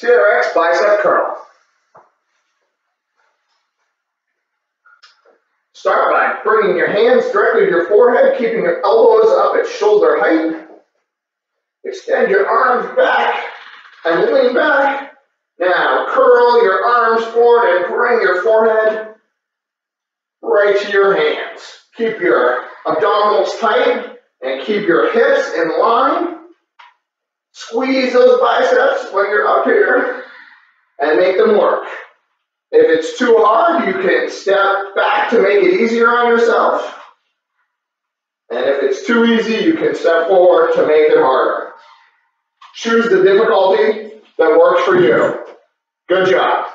TRX bicep curl. Start by bringing your hands directly to your forehead, keeping your elbows up at shoulder height. Extend your arms back and lean back. Now curl your arms forward and bring your forehead right to your hands. Keep your abdominals tight and keep your hips in line. Squeeze those biceps when you're up here and make them work. If it's too hard, you can step back to make it easier on yourself. And if it's too easy, you can step forward to make it harder. Choose the difficulty that works for you. Good job.